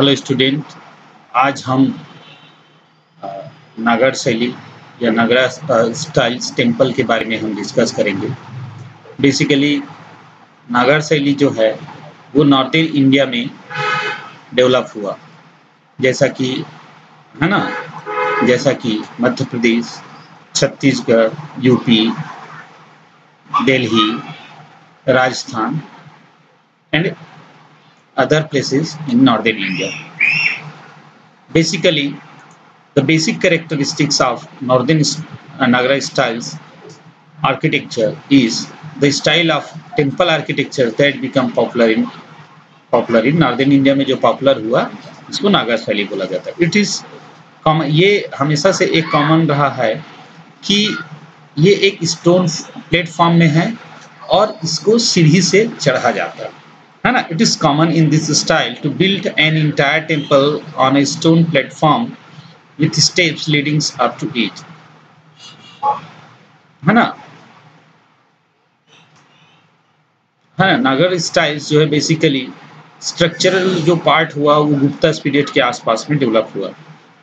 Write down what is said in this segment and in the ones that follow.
Hello student आज हम नागर शैली या नगरा स्टाइल्स टेंपल के बारे में हम डिस्कस करेंगे। बेसिकली नागर शैली जो है, वो नॉर्थन इंडिया में डेवलप हुआ। जैसा कि, है ना? जैसा कि Madhya Pradesh, Chhattisgarh UP Delhi Rajasthan and other places in northern India. Basically, the basic characteristics of northern uh, Nagara styles architecture is the style of temple architecture that become popular in popular in northern India में जो popular हुआ इसको नागा शैली बोला जाता है it is ये हमेशा से एक कॉमन रहा है कि ये एक स्टोन प्लेटफॉर्म में है और इसको सीढ़ी से चढ़ा जाता है है ना? It is common in this style to build an entire temple on a stone platform with steps leading up to it है ना? है ना? नागर स्टाइल्स जो है बेसिकली स्ट्रक्चरल जो पार्ट हुआ, वो गुप्ता पीरियड के आसपास में डेवलप हुआ।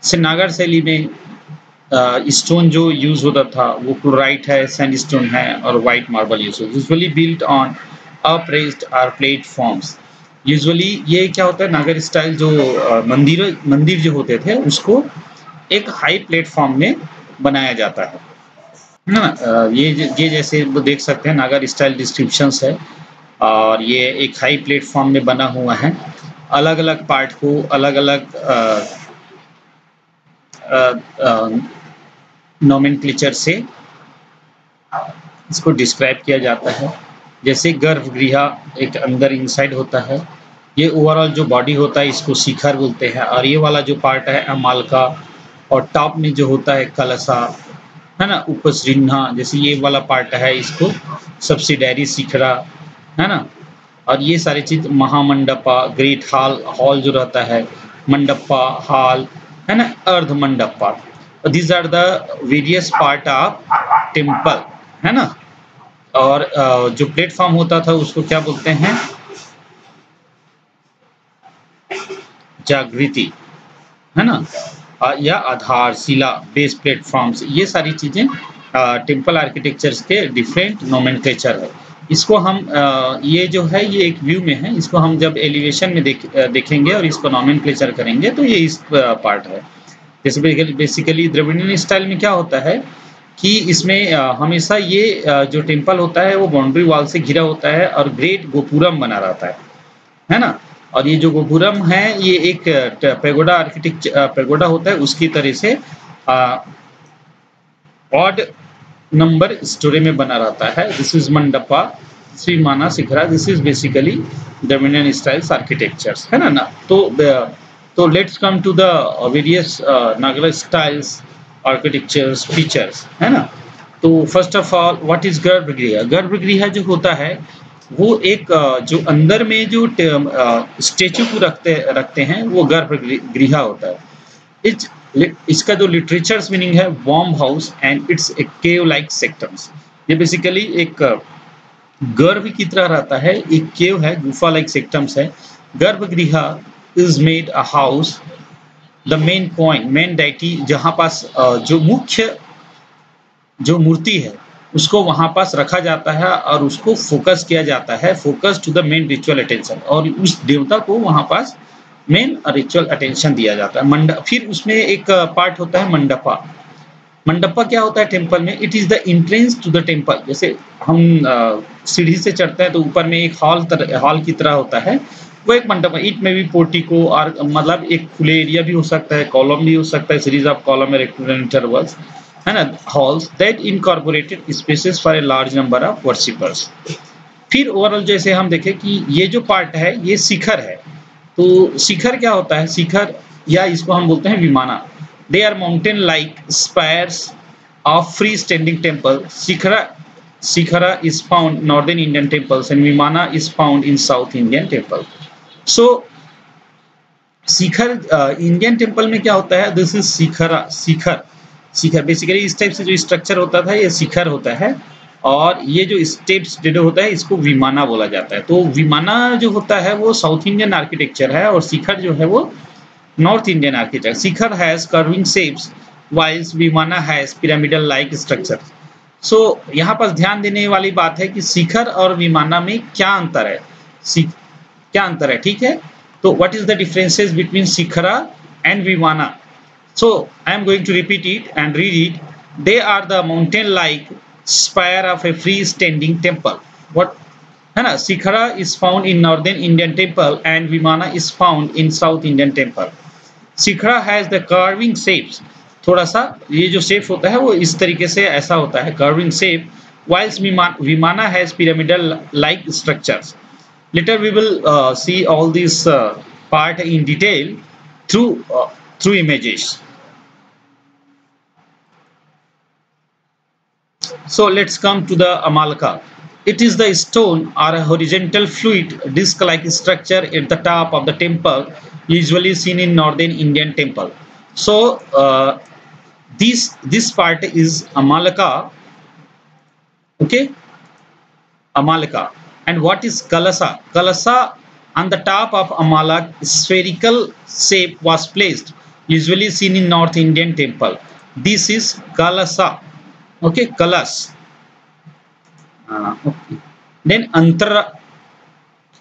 से नागर शैली में स्टोन जो यूज़ होता था, वो क्लोराइट है सैंड स्टोन है और वाइट मार्बल यूज़ होता है built on upraised or platforms usually ये क्या होता है, नागर स्टाइल जो मंदिर मंदिर जो होते थे, उसको एक हाई प्लेटफॉर्म में बनाया जाता है। ना? ये ये जैसे देख सकते हैं, नागर स्टाइल डिस्क्रिप्शंस है, और ये एक हाई प्लेटफॉर्म में बना हुआ है। अलग अलग पार्ट को अलग अलग नोमेनक्लेचर से इसको डिस्क्राइब किया जाता है। जैसे गर्भगृह एक अंदर इनसाइड होता है, ये ओवरऑल जो बॉडी होता है, इसको शिखर बोलते हैं। और ये वाला जो पार्ट है अमालका और टॉप में जो होता है, कलसा, है ना श्रृंहा जैसे ये वाला पार्ट है, इसको सब्सिडरी शिखरा, है ना। और ये सारी चीज़, महामंडपा ग्रेट हॉल हॉल जो रहता है, मंडपा हॉल है ना Ardha Mandapa these are the various part of temple है ना। और जो प्लेटफॉर्म होता था उसको क्या बोलते हैं? जागृति है ना? या आधार शिला बेस प्लेटफॉर्म्स ये सारी चीज़ें टेंपल आर्किटेक्चर्स के डिफरेंट नोमेनक्लेचर है। इसको हम अ, ये जो है ये एक व्यू में है। इसको हम जब एलिवेशन में देख देखेंगे और इसको नोमेनक्लेचर करेंगे तो ये इस पार्ट है। जैसे बेसिकली द्रविडियन स्टाइल में क्या होता है कि इसमें हमेशा ये जो टेंपल होता है, वो बाउंड्री वॉल से घिरा होता है और ग्रेट गोपुरम बना रहता है। है ना? और ये जो गोपुरम है, ये एक पेगोडा आर्किटेक्चर पेगोडा होता है, उसकी तरह से ऑड नंबर स्टोरी में बना रहता है। This is Mandapa श्रीमाना Shikhara this is basically dominion styles architectures है ना? ना? तो तो let's come to the various Nagara styles architectures features है ना? तो first of all what is Garbhagriha Garbhagriha जो होता है, वो एक जो अंदर में जो स्टेचू को रखते रखते हैं, वो गर्भगृह होता है। इस इसका जो लिटरेचर मीनिंग है warm house and it's a cave like sanctums ये बेसिकली एक गर्भ की तरह रहता है, एक केव है गुफा लाइक सेक्टम्स है। Garbhagriha is made a house the main point main deity जहाँ पास जो मुख्य, जो मूर्ति है, उसको वहाँ पास रखा जाता है और उसको फोकस किया जाता है focus to the main ritual attention और उस देवता को वहाँ पास मेन रिचुअल अटेंशन दिया जाता है। मंड, फिर उसमें एक पार्ट होता है मंडपा। मंडपा क्या होता है टेंपल में? It is the entrance to the temple जैसे हम सीढ़ी से चढ़ते हैं तो ऊपर में एक हॉल हॉल की तरह होता है। वो एक मंडप है, इट में भी पोर्टिको और मतलब एक खुले एरिया भी हो सकता है कॉलम भी हो सकता है सीरीज़ ऑफ़ कॉलम इंटरवल्स है ना halls that incorporated spaces for a large number of worshippers फिर ओवरऑल जैसे हम देखें कि ये जो पार्ट है, ये शिखर है। तो शिखर क्या होता है? शिखर या इसको हम बोलते हैं Vimana. They are mountain like spires of free standing temple Shikhara Shikhara is found northern Indian temples and Vimana is found in South Indian temple. So Shikhar Indian temple में क्या होता है? This is Shikhara Shikhar Shikhar basically इस type से जो structure होता था ये शिखर होता है। और ये जो स्टेप्स जो होता है इसको विमाना बोला जाता है। तो विमाना जो होता है वो साउथ इंडियन आर्किटेक्चर है और शिखर जो है वो north Indian architecture Shikhar has curving shapes, whilst Vimana has pyramidal-like structure. So यहाँ पर ध्यान देने वाली बात है कि शिखर और विमाना में क्या अंतर है? क्या अंतर है, ठीक है? तो what is the differences between Shikhara and Vimana so I am going to repeat it and read it they are the mountain like spire of a free standing temple what है ना? Shikhara is found in northern Indian temple and Vimana is found in south Indian temple Shikhara has the carving shapes थोड़ा सा ये जो shape होता है, वो इस तरीके से ऐसा होता है curving shape whilst Vimana has pyramidal like structures. Later we will uh, see all these uh, part in detail through uh, through images. So let's come to the amalaka It is the stone or a horizontal fluid disc-like structure at the top of the temple, usually seen in northern Indian temple. So uh, this this part is amalaka okay amalaka and what is kalasa kalasa on the top of amalak spherical shape was placed usually seen in north indian temple this is kalasa okay kalas uh, okay. then antara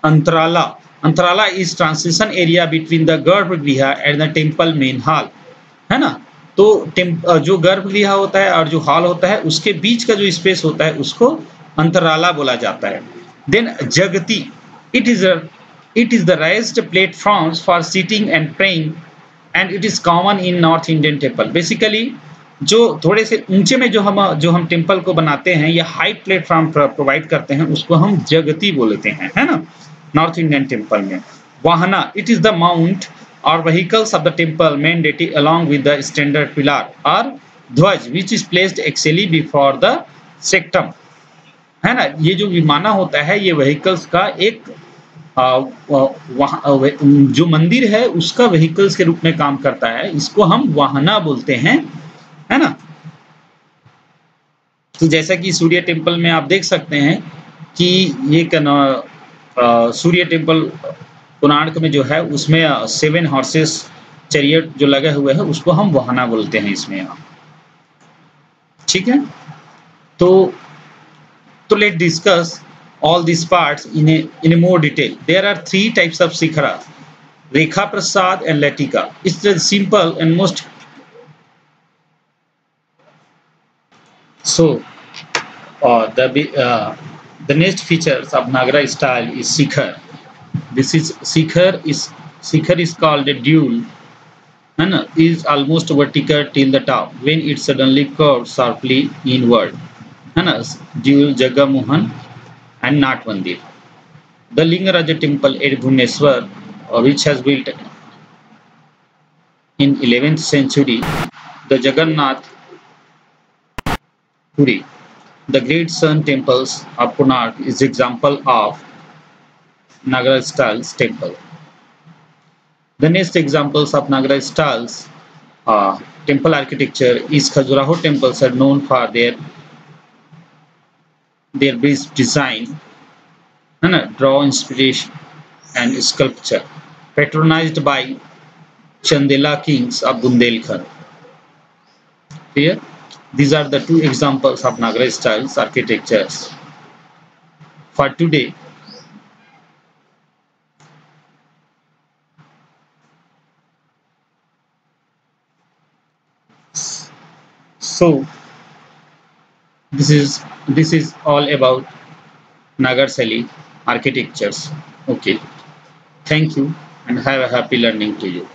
antarala antarala is transition area between the garbhagriha and the temple main hall है ना तो जो गर्भगृह होता है और जो hall होता है उसके बीच का जो स्पेस होता है उसको अंतराला बोला जाता है then Jagati it is it is the raised platforms for seating and praying and it is common in north Indian temple basically जो थोड़े से ऊँचे में जो हम जो हम टेंपल को बनाते हैं, या हाई प्लेटफॉर्म प्रोवाइड करते हैं, उसको हम जगती बोलते हैं, है ना? नॉर्थ इंडियन टेंपल में। Vahana it is the mount or of the the temple deity along with the standard pillar और ध्वज which is placed exactly before the sectum है ना? ये जो विमाना होता है, ये व्हीकल्स का एक वहाँ जो मंदिर है, उसका व्हीकल्स के रूप में काम करता है। इसको हम वाहना बोलते हैं, है ना? तो जैसा कि सूर्य टेंपल में आप देख सकते हैं कि ये सूर्य टेंपल कोणार्क में जो है, उसमें सेवन हॉर्सेस चरियट जो लगे हुए हैं, उसको हम वाहना बोलते हैं इसमें। ठीक है? तो So let's discuss all these parts in a, in a more detail. There are three types of Sikhara, Rekha Prasad and Latika. It's the simple and most So uh, the, uh, the next features of Nagara style is Sikhar. This is Sikhar is Sikhar is called a dual and is almost vertical till the top when it suddenly curves sharply inward and dual jagamohan and nat mandir the lingaraja temple at bhubaneswar uh, which has built in 11th century the jagannath puri the great sun temples of Konark is example of Nagara styles temple. The next examples of Nagara styles uh, temple architecture is Khajuraho temples are known for their their base design and draw inspiration and sculpture patronized by Chandela kings of Bundelkhand. Here, these are the two examples of Nagara styles architectures. For today, so this is this is all about Nagar architectures. Okay. Thank you and have a happy learning to you